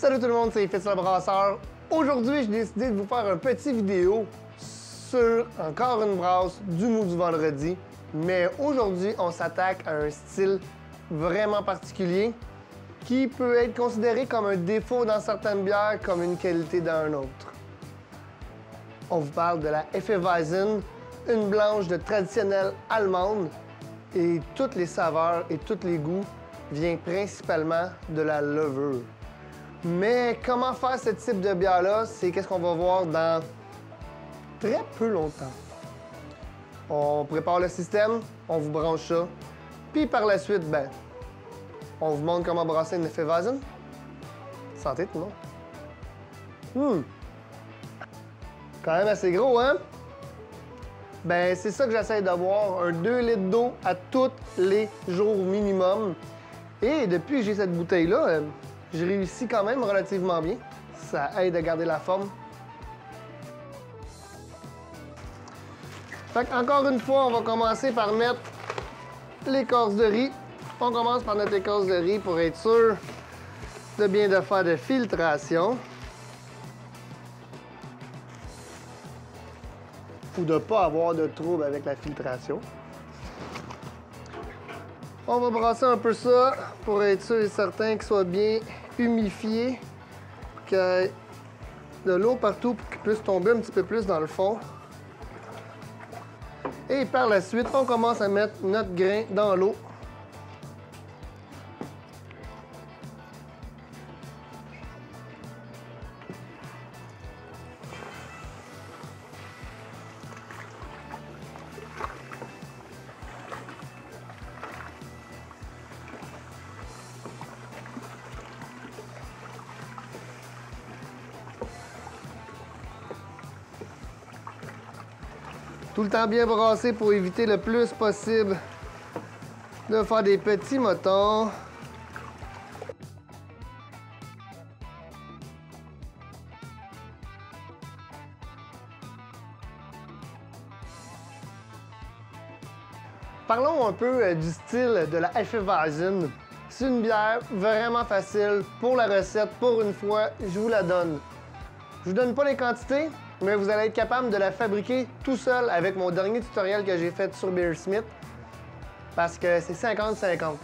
Salut tout le monde, c'est Fitz le Brasseur. Aujourd'hui, j'ai décidé de vous faire un petit vidéo sur encore une brasse du mou du vendredi. Mais aujourd'hui, on s'attaque à un style vraiment particulier qui peut être considéré comme un défaut dans certaines bières, comme une qualité dans un autre. On vous parle de la Hefeweizen, une blanche de traditionnelle allemande et toutes les saveurs et tous les goûts viennent principalement de la levure. Mais comment faire ce type de bière-là, c'est qu'est-ce qu'on va voir dans très peu longtemps. On prépare le système, on vous branche ça, puis par la suite, ben, on vous montre comment brasser une Hefeweizen. Santé tout le monde. Hmm. Quand même assez gros, hein? Ben, c'est ça que j'essaie d'avoir, un 2 litres d'eau à tous les jours minimum. Et depuis que j'ai cette bouteille-là, euh, je réussis quand même relativement bien. Ça aide à garder la forme. Fait encore une fois, on va commencer par mettre l'écorce de riz. On commence par notre écorce de riz pour être sûr de bien de faire de filtration. Ou de ne pas avoir de trouble avec la filtration. On va brasser un peu ça pour être sûr et certain qu'il soit bien humifié, ait de l'eau partout pour qu'il puisse tomber un petit peu plus dans le fond. Et par la suite, on commence à mettre notre grain dans l'eau Tout le temps bien brassé pour éviter le plus possible de faire des petits motons. Parlons un peu euh, du style de la Hefeweizen. C'est une bière vraiment facile pour la recette. Pour une fois, je vous la donne. Je vous donne pas les quantités, mais vous allez être capable de la fabriquer tout seul avec mon dernier tutoriel que j'ai fait sur Beersmith parce que c'est 50-50.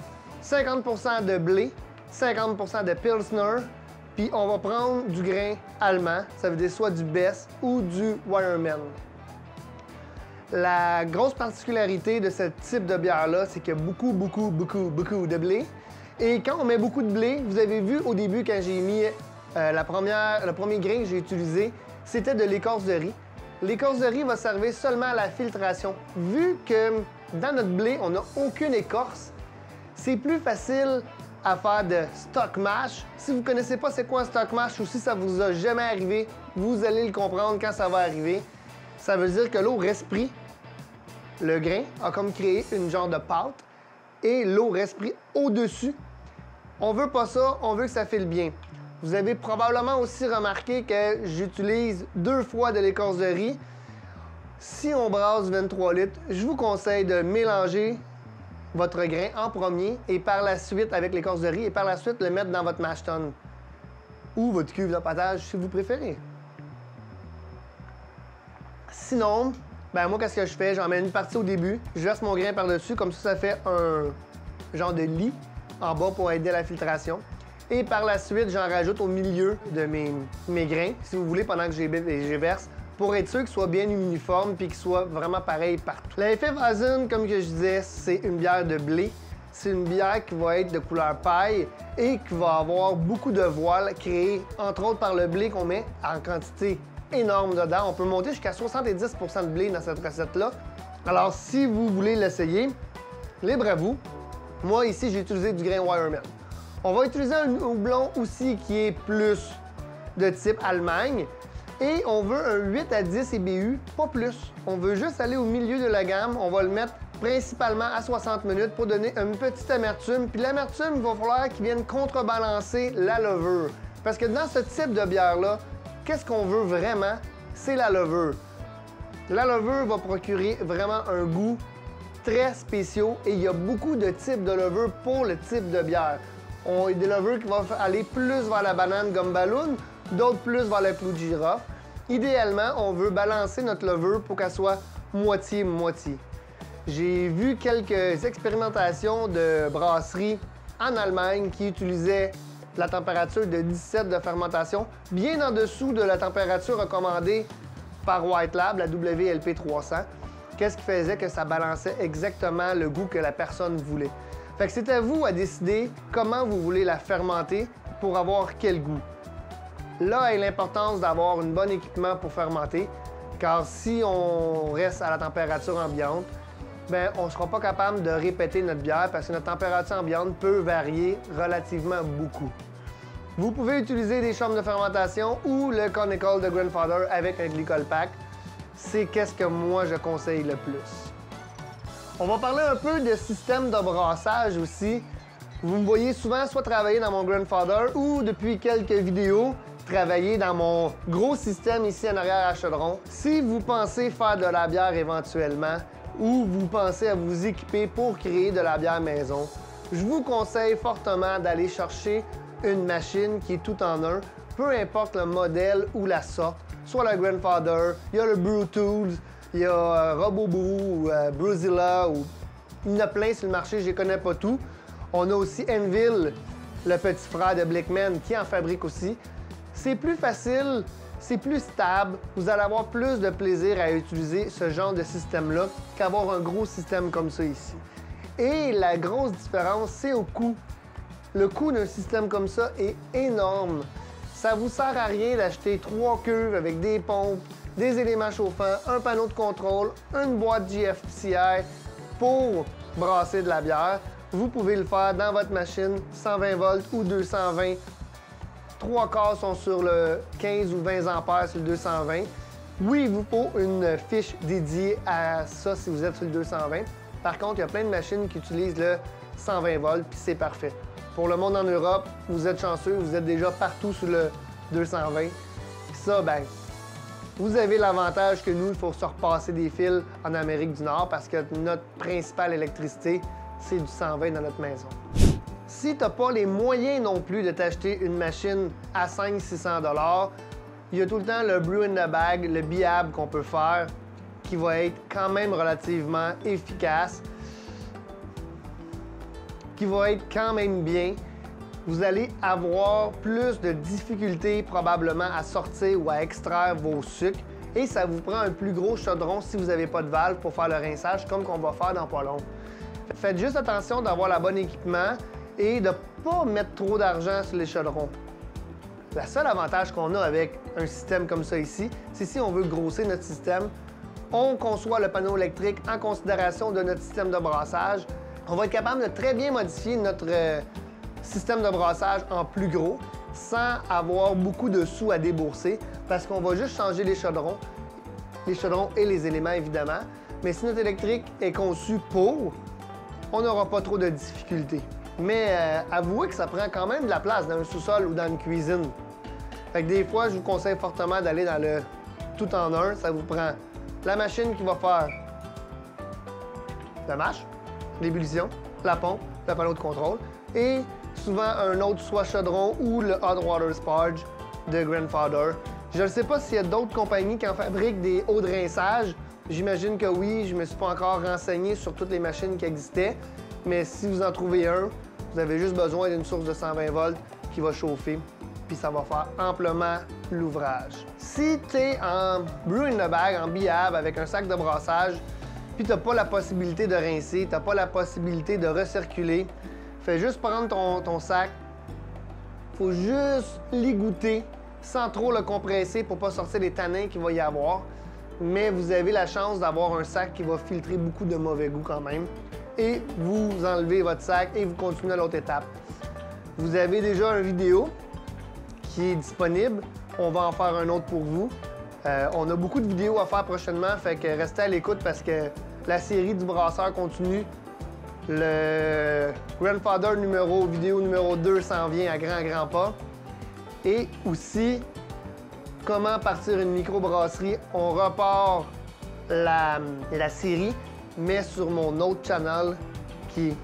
50%, de blé, 50% de Pilsner, puis on va prendre du grain allemand, ça veut dire soit du Bess ou du Wireman. La grosse particularité de ce type de bière-là, c'est qu'il y a beaucoup, beaucoup, beaucoup, beaucoup de blé. Et quand on met beaucoup de blé, vous avez vu au début quand j'ai mis euh, le premier grain que j'ai utilisé, c'était de l'écorce de riz. L'écorce de riz va servir seulement à la filtration. Vu que dans notre blé, on n'a aucune écorce, c'est plus facile à faire de stock mash. Si vous ne connaissez pas c'est quoi un stock mash ou si ça vous a jamais arrivé, vous allez le comprendre quand ça va arriver. Ça veut dire que l'eau respire. Le grain a comme créé une genre de pâte et l'eau respire au-dessus. On veut pas ça, on veut que ça file bien. Vous avez probablement aussi remarqué que j'utilise deux fois de l'écorce de riz. Si on brasse 23 litres, je vous conseille de mélanger votre grain en premier et par la suite avec l'écorce de riz et par la suite le mettre dans votre mash tun ou votre cuve d'empattage si vous préférez. Sinon, ben moi qu'est-ce que je fais? J'en mets une partie au début, je verse mon grain par-dessus, comme ça ça fait un genre de lit en bas pour aider à la filtration. Et par la suite, j'en rajoute au milieu de mes, grains, si vous voulez, pendant que j'ai verse, pour être sûr qu'ils soient bien uniformes puis qu'ils soient vraiment pareils partout. La Hefeweizen, comme je disais, c'est une bière de blé. C'est une bière qui va être de couleur paille et qui va avoir beaucoup de voiles créées, entre autres par le blé qu'on met en quantité énorme dedans. On peut monter jusqu'à 70% de blé dans cette recette-là. Alors, si vous voulez l'essayer, libre à vous. Moi, ici, j'ai utilisé du grain Wireman. On va utiliser un houblon aussi qui est plus de type Allemagne. Et on veut un 8 à 10 EBU, pas plus. On veut juste aller au milieu de la gamme. On va le mettre principalement à 60 minutes pour donner une petite amertume. Puis l'amertume, il va falloir qu'il vienne contrebalancer la levure. Parce que dans ce type de bière-là, qu'est-ce qu'on veut vraiment? C'est la levure. La levure va procurer vraiment un goût très spécial et il y a beaucoup de types de levure pour le type de bière. On a des lovers qui vont aller plus vers la banane gomme d'autres plus vers le clou de girofle. Idéalement, on veut balancer notre lover pour qu'elle soit moitié-moitié. J'ai vu quelques expérimentations de brasseries en Allemagne qui utilisaient la température de 17 de fermentation, bien en dessous de la température recommandée par White Lab, la WLP300. Qu'est-ce qui faisait que ça balançait exactement le goût que la personne voulait? Fait que c'est à vous à décider comment vous voulez la fermenter pour avoir quel goût. Là est l'importance d'avoir un bon équipement pour fermenter, car si on reste à la température ambiante, ben, on ne sera pas capable de répéter notre bière parce que notre température ambiante peut varier relativement beaucoup. Vous pouvez utiliser des chambres de fermentation ou le Conical de Grandfather avec un glycol pack. C'est qu'est-ce que moi je conseille le plus. On va parler un peu de système de brassage aussi. Vous me voyez souvent soit travailler dans mon Grandfather ou depuis quelques vidéos travailler dans mon gros système ici en arrière à Chaudron. Si vous pensez faire de la bière éventuellement, ou vous pensez à vous équiper pour créer de la bière maison, je vous conseille fortement d'aller chercher une machine qui est tout en un, peu importe le modèle ou la sorte, soit le Grandfather, il y a le Brew Tools, il y a euh, RoboBrew ou euh, Brewzilla, ou... il y en a plein sur le marché, je ne connais pas tout. On a aussi Enville, le petit frère de Blackman, qui en fabrique aussi. C'est plus facile c'est plus stable, vous allez avoir plus de plaisir à utiliser ce genre de système-là qu'avoir un gros système comme ça ici. Et la grosse différence, c'est au coût. Le coût d'un système comme ça est énorme. Ça vous sert à rien d'acheter trois cuves avec des pompes, des éléments chauffants, un panneau de contrôle, une boîte GFCI pour brasser de la bière. Vous pouvez le faire dans votre machine 120 volts ou 220 trois quarts sont sur le 15 ou 20 ampères sur le 220. Oui, il vous faut une fiche dédiée à ça si vous êtes sur le 220. Par contre, il y a plein de machines qui utilisent le 120 volts, puis c'est parfait. Pour le monde en Europe, vous êtes chanceux, vous êtes déjà partout sur le 220. Ça, ben, vous avez l'avantage que nous, il faut se repasser des fils en Amérique du Nord parce que notre principale électricité, c'est du 120 dans notre maison. Si tu n'as pas les moyens non plus de t'acheter une machine à 500-600 il y a tout le temps le brew in the bag, le biab qu'on peut faire, qui va être quand même relativement efficace, qui va être quand même bien. Vous allez avoir plus de difficultés probablement à sortir ou à extraire vos sucres et ça vous prend un plus gros chaudron si vous n'avez pas de valve pour faire le rinçage comme qu'on va faire dans pas long. Faites juste attention d'avoir le bon équipement, et de ne pas mettre trop d'argent sur les chaudrons. Le seul avantage qu'on a avec un système comme ça ici, c'est si on veut grossir notre système, on conçoit le panneau électrique en considération de notre système de brassage. On va être capable de très bien modifier notre euh, système de brassage en plus gros sans avoir beaucoup de sous à débourser parce qu'on va juste changer les chaudrons, les chaudrons et les éléments évidemment. Mais si notre électrique est conçu pour, on n'aura pas trop de difficultés. Mais euh, avouez que ça prend quand même de la place dans un sous-sol ou dans une cuisine. Fait que des fois, je vous conseille fortement d'aller dans le tout en un. Ça vous prend la machine qui va faire la mâche, l'ébullition, la pompe, le panneau de contrôle et souvent un autre soit chaudron ou le hot water sparge de Grandfather. Je ne sais pas s'il y a d'autres compagnies qui en fabriquent des hauts de rinçage. J'imagine que oui, je me suis pas encore renseigné sur toutes les machines qui existaient. Mais si vous en trouvez un, vous avez juste besoin d'une source de 120 volts qui va chauffer, puis ça va faire amplement l'ouvrage. Si tu es en brew in the bag, en billab avec un sac de brassage, puis tu n'as pas la possibilité de rincer, tu n'as pas la possibilité de recirculer, fais juste prendre ton, sac, faut juste l'y goûter sans trop le compresser pour pas sortir les tanins qu'il va y avoir. Mais vous avez la chance d'avoir un sac qui va filtrer beaucoup de mauvais goût quand même et vous enlevez votre sac et vous continuez à l'autre étape. Vous avez déjà une vidéo qui est disponible. On va en faire un autre pour vous. Euh, on a beaucoup de vidéos à faire prochainement, fait que restez à l'écoute parce que la série du brasseur continue. Le Grandfather numéro, vidéo numéro 2 s'en vient à grand, grand pas. Et aussi, comment partir une microbrasserie. On repart la, la série mais sur mon autre channel qui...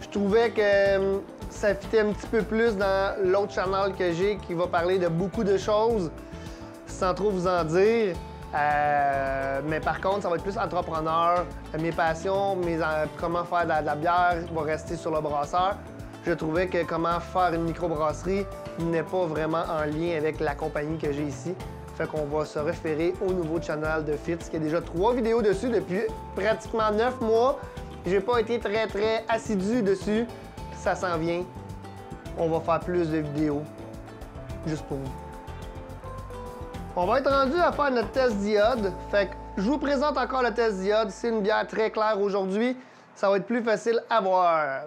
Je trouvais que ça fitait un petit peu plus dans l'autre channel que j'ai qui va parler de beaucoup de choses sans trop vous en dire. Euh, mais par contre, ça va être plus entrepreneur. Mes passions, euh, comment faire de la, bière va rester sur le brasseur. Je trouvais que comment faire une microbrasserie n'est pas vraiment en lien avec la compagnie que j'ai ici. Fait qu'on va se référer au nouveau channel de Fitz, qui a déjà trois vidéos dessus depuis pratiquement neuf mois. J'ai pas été très très assidu dessus. Ça s'en vient. On va faire plus de vidéos juste pour vous. On va être rendu à faire notre test diode. Fait que je vous présente encore le test diode. C'est une bière très claire aujourd'hui. Ça va être plus facile à voir.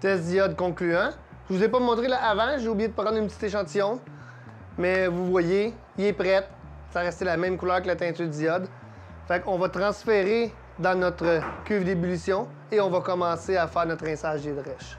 Test diode concluant. Je vous ai pas montré là avant, j'ai oublié de prendre une petite échantillon. Mais vous voyez, il est prêt. Ça restait la même couleur que la teinture diode. Fait qu'on va transférer dans notre cuve d'ébullition et on va commencer à faire notre rinçage des drèches.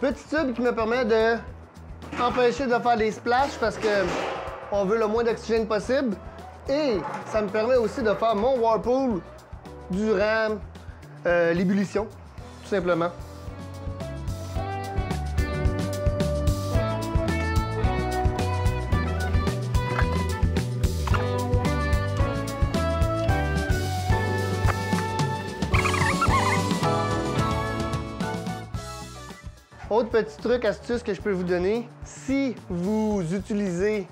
Petit tube qui me permet de empêcher de faire des splashes parce que on veut le moins d'oxygène possible. Et ça me permet aussi de faire mon whirlpool durant euh, l'ébullition, tout simplement. Autre petit truc, astuce que je peux vous donner, si vous utilisez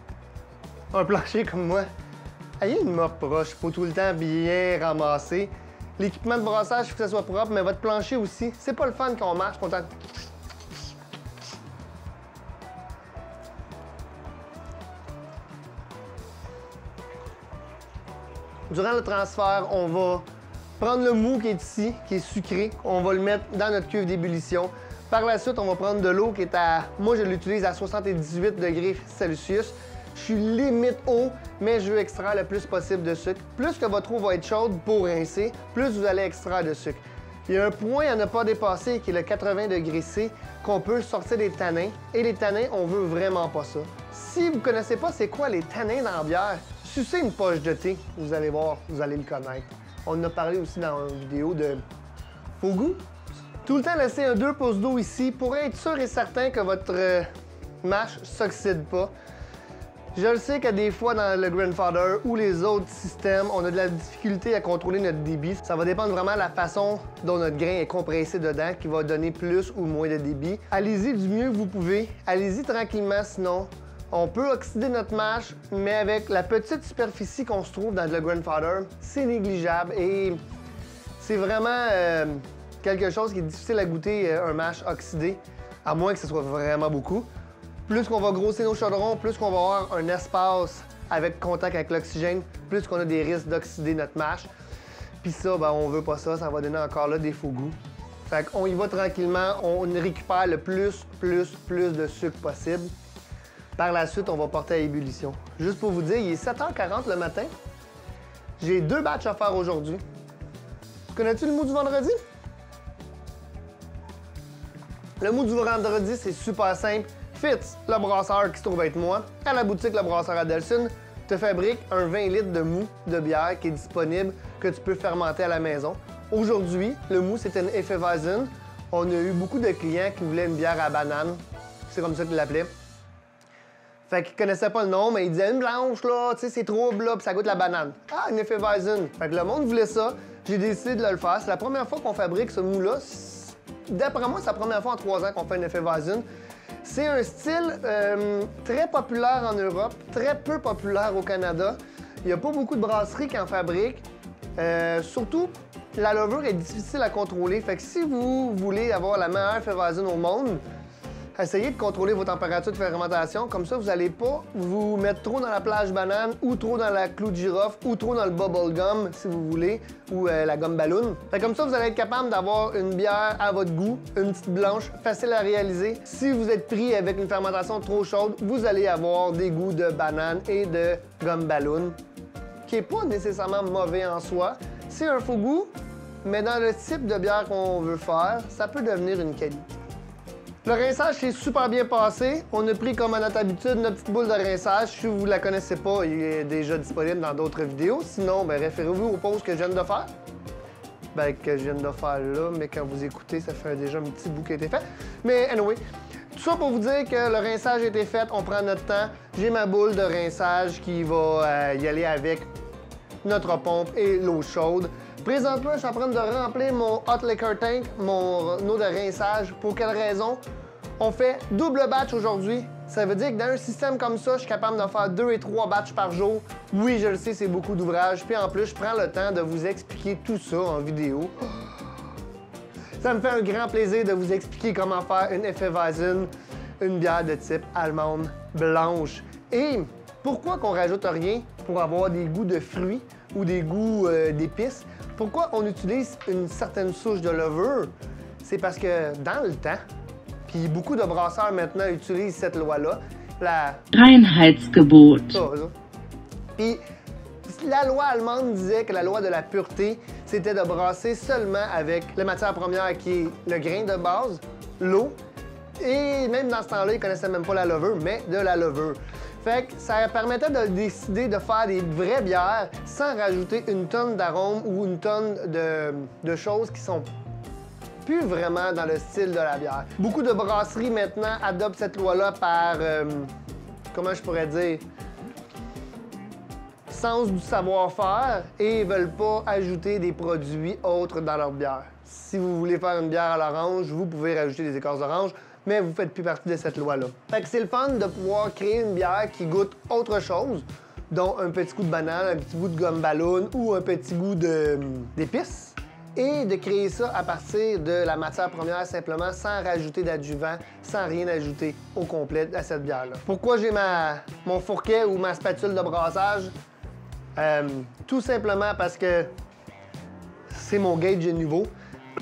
un plancher comme moi, ayez une mop proche, faut tout le temps bien ramasser. L'équipement de brassage, il faut que ça soit propre, mais votre plancher aussi. C'est pas le fun quand on marche, content. Durant le transfert, on va prendre le mou qui est ici, qui est sucré, on va le mettre dans notre cuve d'ébullition. Par la suite, on va prendre de l'eau qui est à... Moi, je l'utilise à 78 degrés Celsius. Je suis limite haut, mais je veux extraire le plus possible de sucre. Plus que votre eau va être chaude pour rincer, plus vous allez extraire de sucre. Il y a un point à ne pas dépasser qui est le 80 degrés C, qu'on peut sortir des tanins. Et les tanins, on veut vraiment pas ça. Si vous connaissez pas c'est quoi les tanins dans la bière, sucez une poche de thé, vous allez voir, vous allez le connaître. On en a parlé aussi dans une vidéo de faux goût. Tout le temps, laissez un 2 pouces d'eau ici pour être sûr et certain que votre euh, mâche ne s'oxyde pas. Je le sais que des fois dans le Grandfather ou les autres systèmes, on a de la difficulté à contrôler notre débit. Ça va dépendre vraiment de la façon dont notre grain est compressé dedans qui va donner plus ou moins de débit. Allez-y du mieux que vous pouvez. Allez-y tranquillement sinon. On peut oxyder notre mâche, mais avec la petite superficie qu'on se trouve dans le Grandfather, c'est négligeable et c'est vraiment... Euh, quelque chose qui est difficile à goûter euh, un mash oxydé, à moins que ce soit vraiment beaucoup. Plus qu'on va grossir nos chaudrons, plus qu'on va avoir un espace avec contact avec l'oxygène, plus qu'on a des risques d'oxyder notre mash. Puis ça, ben, on veut pas ça, ça va donner encore là des faux goûts. Fait qu'on y va tranquillement, on récupère le plus, plus, plus de sucre possible. Par la suite, on va porter à ébullition. Juste pour vous dire, il est 7h40 le matin. J'ai deux batchs à faire aujourd'hui. Connais-tu le mot du vendredi? Le mot du vendredi, c'est super simple. Fitz, le brasseur qui se trouve être moi, à la boutique Le Brasseur Adelson, te fabrique un 20 litres de mou de bière qui est disponible, que tu peux fermenter à la maison. Aujourd'hui, le mou, c'est une Hefeweizen. On a eu beaucoup de clients qui voulaient une bière à banane. C'est comme ça qu'ils l'appelaient. Fait qu'ils connaissaient pas le nom, mais ils disaient une blanche, là, tu sais, c'est trop là, puis ça goûte la banane. Ah, une Hefeweizen. Fait que le monde voulait ça. J'ai décidé de le faire. C'est la première fois qu'on fabrique ce mou-là d'après moi, c'est la première fois en trois ans qu'on fait un effet vasine. C'est un style euh, très populaire en Europe, très peu populaire au Canada. Il n'y a pas beaucoup de brasseries qui en fabriquent. Euh, surtout, la levure est difficile à contrôler. Fait que si vous voulez avoir la meilleure Effervescent au monde, essayez de contrôler vos températures de fermentation. Comme ça, vous n'allez pas vous mettre trop dans la plage banane ou trop dans la clou de girofle ou trop dans le bubble gum, si vous voulez, ou euh, la gomme ballon. Comme ça, vous allez être capable d'avoir une bière à votre goût, une petite blanche, facile à réaliser. Si vous êtes pris avec une fermentation trop chaude, vous allez avoir des goûts de banane et de gomme ballon, qui n'est pas nécessairement mauvais en soi. C'est un faux goût, mais dans le type de bière qu'on veut faire, ça peut devenir une qualité. Le rinçage s'est super bien passé. On a pris comme à notre habitude notre petite boule de rinçage. Si vous ne la connaissez pas, il est déjà disponible dans d'autres vidéos. Sinon, ben, référez-vous aux pauses que je viens de faire. Ben, que je viens de faire là, mais quand vous écoutez, ça fait déjà un petit bout qui a été fait. Mais anyway, tout ça pour vous dire que le rinçage a été fait, on prend notre temps. J'ai ma boule de rinçage qui va euh, y aller avec notre pompe et l'eau chaude. Présentement, je suis en train de remplir mon hot liquor tank, mon eau de rinçage. Pour quelle raison? On fait double batch aujourd'hui. Ça veut dire que dans un système comme ça, je suis capable de faire deux et trois batchs par jour. Oui, je le sais, c'est beaucoup d'ouvrage. Puis en plus, je prends le temps de vous expliquer tout ça en vidéo. Ça me fait un grand plaisir de vous expliquer comment faire une Hefeweizen, une bière de type allemande blanche. Et pourquoi qu'on rajoute rien pour avoir des goûts de fruits ou des goûts euh, d'épices? Pourquoi on utilise une certaine souche de levure? C'est parce que dans le temps, puis beaucoup de brasseurs maintenant utilisent cette loi-là, la... Reinheitsgebot. Puis la loi allemande disait que la loi de la pureté, c'était de brasser seulement avec la matière première qui est le grain de base, l'eau, et même dans ce temps-là, ils connaissaient même pas la levure, mais de la levure. Fait que ça permettait de décider de faire des vraies bières sans rajouter une tonne d'arômes ou une tonne de, choses qui sont plus vraiment dans le style de la bière. Beaucoup de brasseries maintenant adoptent cette loi-là par, euh, comment je pourrais dire, sens du savoir-faire et veulent pas ajouter des produits autres dans leur bière. Si vous voulez faire une bière à l'orange, vous pouvez rajouter des écorces d'orange mais vous faites plus partie de cette loi-là. Fait que c'est le fun de pouvoir créer une bière qui goûte autre chose, dont un petit goût de banane, un petit goût de gomme ballon ou un petit goût d'épices. Et de créer ça à partir de la matière première simplement sans rajouter d'adjuvant, sans rien ajouter au complet à cette bière-là. Pourquoi j'ai ma, mon fourquet ou ma spatule de brassage? Euh, tout simplement parce que c'est mon gauge de niveau.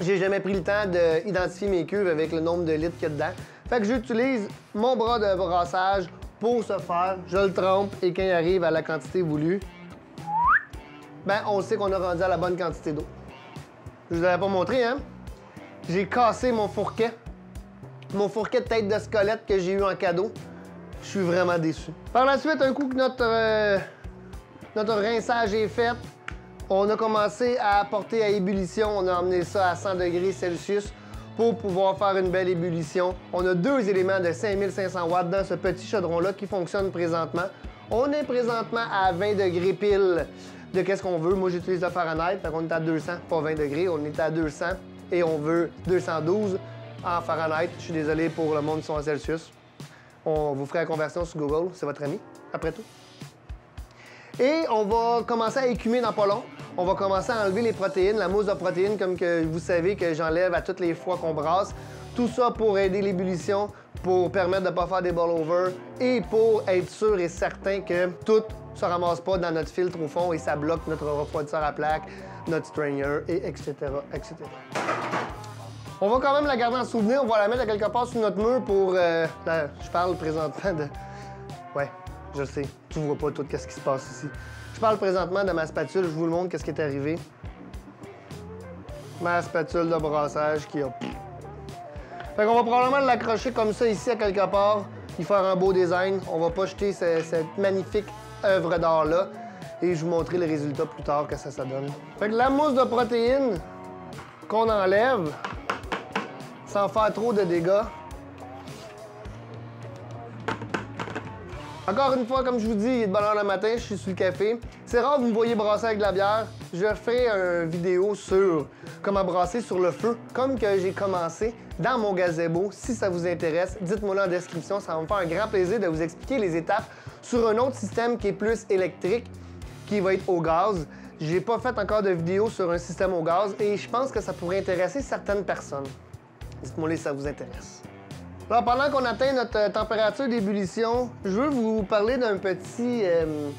J'ai jamais pris le temps d'identifier mes cuves avec le nombre de litres qu'il y a dedans. Fait que j'utilise mon bras de brassage pour ce faire. Je le trempe et quand il arrive à la quantité voulue, ben on sait qu'on a rendu à la bonne quantité d'eau. Je vous avais pas montré, hein? J'ai cassé mon fourquet. Mon fourquet de tête de squelette que j'ai eu en cadeau. Je suis vraiment déçu. Par la suite, un coup que notre, euh, notre rinçage est fait, on a commencé à porter à ébullition. On a emmené ça à 100 degrés Celsius pour pouvoir faire une belle ébullition. On a deux éléments de 5500 watts dans ce petit chaudron-là qui fonctionne présentement. On est présentement à 20 degrés pile de qu'est-ce qu'on veut. Moi, j'utilise le Fahrenheit, donc on est à 200, pas 20 degrés. On est à 200 et on veut 212 en Fahrenheit. Je suis désolé pour le monde qui sont en Celsius. On vous ferait la conversion sur Google, c'est votre ami, après tout. Et on va commencer à écumer dans pas long. On va commencer à enlever les protéines, la mousse de protéines comme vous savez que j'enlève à toutes les fois qu'on brasse. Tout ça pour aider l'ébullition, pour permettre de ne pas faire des ball-over et pour être sûr et certain que tout se ramasse pas dans notre filtre au fond et ça bloque notre refroidisseur à plaque, notre strainer, et etc., etc. On va quand même la garder en souvenir. On va la mettre à quelque part sur notre mur pour... Euh, je parle présentement de... Ouais, je sais. Tu vois pas tout ce qui se passe ici. Je parle présentement de ma spatule. Je vous le montre, qu'est-ce qui est arrivé. Ma spatule de brassage qui a... Fait qu'on va probablement l'accrocher comme ça ici à quelque part, y faire un beau design. On va pas jeter cette magnifique œuvre d'art-là. Et je vous montrerai les résultats plus tard que ça, ça donne. Fait que la mousse de protéines qu'on enlève, sans faire trop de dégâts, Encore une fois, comme je vous dis, il est de bonne heure le matin, je suis sur le café. C'est rare que vous me voyez brasser avec de la bière. Je ferai une vidéo sur comment brasser sur le feu, comme que j'ai commencé dans mon gazebo. Si ça vous intéresse, dites-moi là en description. Ça va me faire un grand plaisir de vous expliquer les étapes sur un autre système qui est plus électrique, qui va être au gaz. J'ai pas fait encore de vidéo sur un système au gaz et je pense que ça pourrait intéresser certaines personnes. Dites-moi si ça vous intéresse. Alors, pendant qu'on atteint notre euh, température d'ébullition, je veux vous parler d'un petit, euh,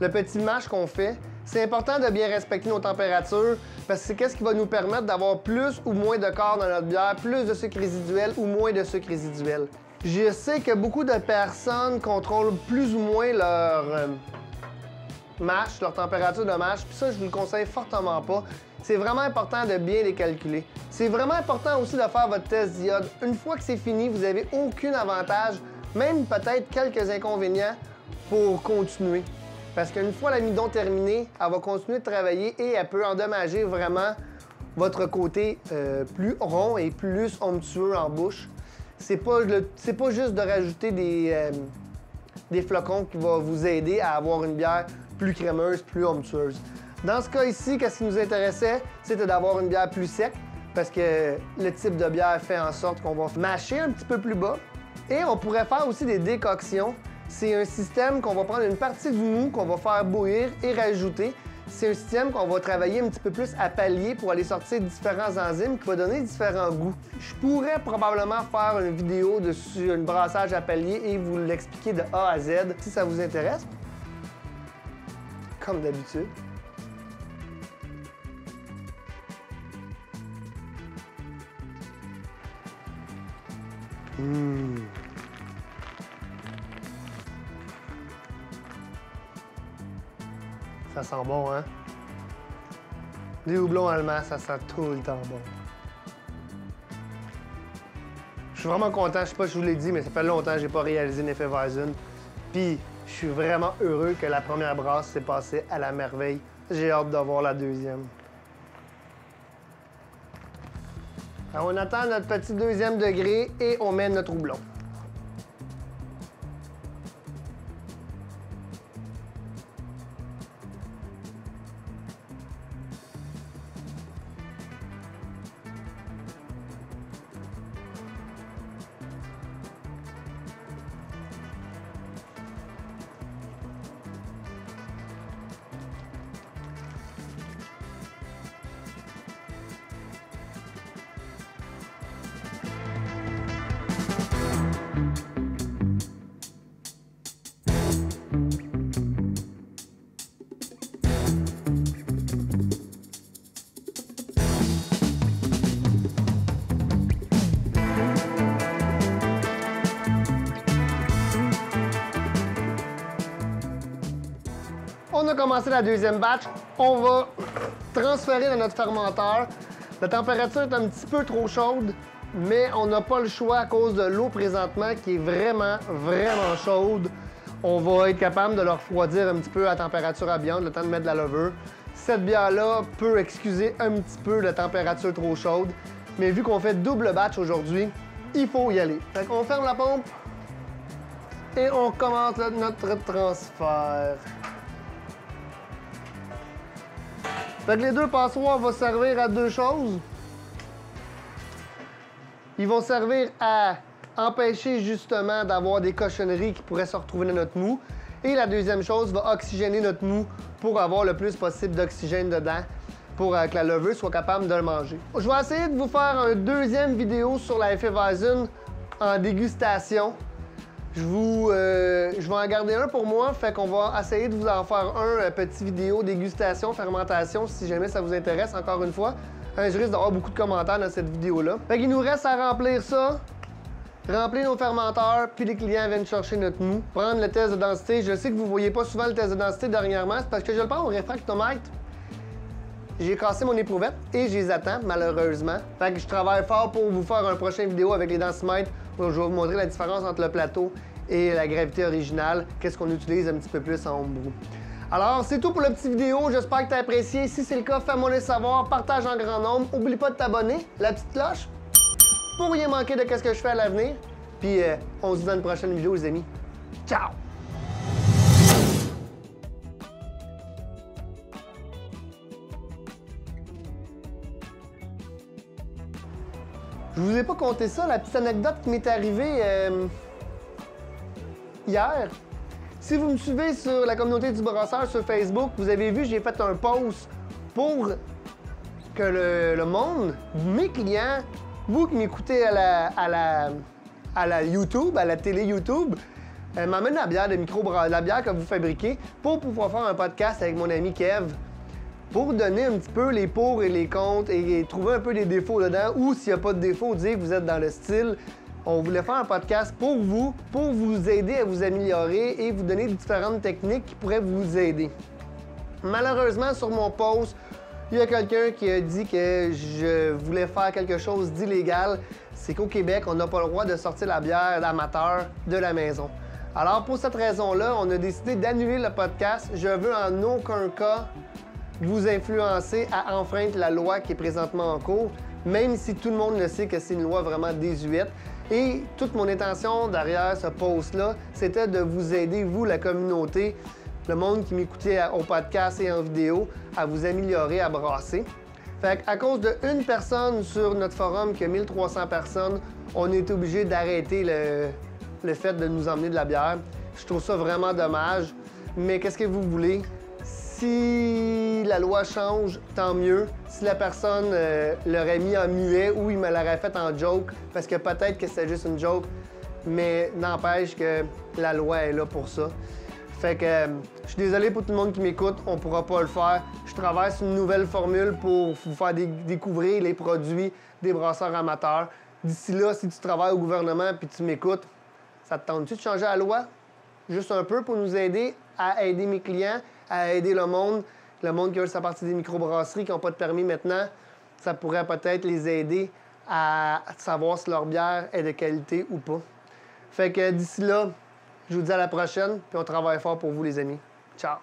le petit match qu'on fait. C'est important de bien respecter nos températures parce que c'est qu'est-ce qui va nous permettre d'avoir plus ou moins de corps dans notre bière, plus de sucre résiduel ou moins de sucre résiduel. Je sais que beaucoup de personnes contrôlent plus ou moins leur euh, leur température de mash, puis ça, je vous le conseille fortement pas. C'est vraiment important de bien les calculer. C'est vraiment important aussi de faire votre test d'iode. Une fois que c'est fini, vous n'avez aucun avantage, même peut-être quelques inconvénients pour continuer. Parce qu'une fois l'amidon terminé, elle va continuer de travailler et elle peut endommager vraiment votre côté euh, plus rond et plus onctueux en bouche. C'est pas, pas juste de rajouter des, euh, des flocons qui va vous aider à avoir une bière plus crémeuse, plus onctueuse. Dans ce cas ici, qu'est-ce qui nous intéressait, c'était d'avoir une bière plus sec parce que le type de bière fait en sorte qu'on va mâcher un petit peu plus bas. Et on pourrait faire aussi des décoctions. C'est un système qu'on va prendre une partie du mou qu'on va faire bouillir et rajouter. C'est un système qu'on va travailler un petit peu plus à palier pour aller sortir différents enzymes qui va donner différents goûts. Je pourrais probablement faire une vidéo dessus un brassage à palier et vous l'expliquer de A à Z si ça vous intéresse. Comme d'habitude. Mmh. Ça sent bon, hein? Des houblons allemands, ça sent tout le temps bon. Je suis vraiment content, je sais pas si je vous l'ai dit, mais ça fait longtemps que j'ai pas réalisé une effet Weizen. Puis, je suis vraiment heureux que la première brasse s'est passée à la merveille. J'ai hâte de voir la deuxième. On attend notre petit deuxième degré et on met notre houblon. A commencé la deuxième batch. On va transférer dans notre fermenteur. La température est un petit peu trop chaude, mais on n'a pas le choix à cause de l'eau présentement qui est vraiment, vraiment chaude. On va être capable de le refroidir un petit peu à température ambiante, le temps de mettre de la levure. Cette bière-là peut excuser un petit peu la température trop chaude, mais vu qu'on fait double batch aujourd'hui, il faut y aller. Fait qu'on ferme la pompe et on commence notre transfert. Fait les deux passoires vont servir à deux choses. Ils vont servir à empêcher justement d'avoir des cochonneries qui pourraient se retrouver dans notre mou. Et la deuxième chose va oxygéner notre mou pour avoir le plus possible d'oxygène dedans pour euh, que la levure soit capable de le manger. Je vais essayer de vous faire une deuxième vidéo sur la Hefeweizen en dégustation. Je, vous, euh, je vais en garder un pour moi, fait qu'on va essayer de vous en faire un euh, petit vidéo dégustation, fermentation, si jamais ça vous intéresse, encore une fois. Euh, je risque d'avoir beaucoup de commentaires dans cette vidéo-là. Fait qu'il nous reste à remplir ça, remplir nos fermenteurs, puis les clients viennent chercher notre mou, prendre le test de densité. Je sais que vous voyez pas souvent le test de densité dernièrement, c'est parce que je le prends au réfractomètre. J'ai cassé mon éprouvette et je les attends, malheureusement. Fait que je travaille fort pour vous faire un prochain vidéo avec les densimètres où je vais vous montrer la différence entre le plateau et la gravité originale, qu'est-ce qu'on utilise un petit peu plus en homebrew. Alors, c'est tout pour la petite vidéo. J'espère que tu as apprécié. Si c'est le cas, fais-moi le savoir, partage en grand nombre. Oublie pas de t'abonner, la petite cloche, pour rien manquer de ce que je fais à l'avenir. Puis, euh, on se dit dans une prochaine vidéo, les amis. Ciao! Je vous ai pas conté ça, la petite anecdote qui m'est arrivée euh, hier. Si vous me suivez sur la communauté du brasseur sur Facebook, vous avez vu, j'ai fait un post pour que le, le monde, mes clients, vous qui m'écoutez à la, à, la, à la YouTube, à la télé YouTube, euh, m'amène la bière de micro la bière que vous fabriquez pour pouvoir faire un podcast avec mon ami Kev pour donner un petit peu les pour et les contre et, trouver un peu des défauts dedans ou s'il n'y a pas de défauts, dire que vous êtes dans le style. On voulait faire un podcast pour vous, pour vous aider à vous améliorer et vous donner différentes techniques qui pourraient vous aider. Malheureusement, sur mon post, il y a quelqu'un qui a dit que je voulais faire quelque chose d'illégal. C'est qu'au Québec, on n'a pas le droit de sortir la bière d'amateur de la maison. Alors, pour cette raison-là, on a décidé d'annuler le podcast. Je veux en aucun cas vous influencer à enfreindre la loi qui est présentement en cours, même si tout le monde le sait que c'est une loi vraiment désuète. Et toute mon intention derrière ce post-là, c'était de vous aider, vous, la communauté, le monde qui m'écoutait au podcast et en vidéo, à vous améliorer, à brasser. Fait à cause d'une personne sur notre forum qui a 1300 personnes, on est obligé d'arrêter le, le fait de nous emmener de la bière. Je trouve ça vraiment dommage. Mais qu'est-ce que vous voulez? Si la loi change, tant mieux. Si la personne euh, l'aurait mis en muet ou il me l'aurait fait en joke, parce que peut-être que c'est juste une joke, mais n'empêche que la loi est là pour ça. Fait que euh, je suis désolé pour tout le monde qui m'écoute, on pourra pas le faire. Je sur une nouvelle formule pour vous faire découvrir les produits des brasseurs amateurs. D'ici là, si tu travailles au gouvernement puis tu m'écoutes, ça te tente-tu de changer la loi? Juste un peu pour nous aider à aider mes clients, à aider le monde, le monde qui veut sa partie des microbrasseries qui n'ont pas de permis maintenant. Ça pourrait peut-être les aider à savoir si leur bière est de qualité ou pas. Fait que d'ici là, je vous dis à la prochaine, puis on travaille fort pour vous, les amis. Ciao!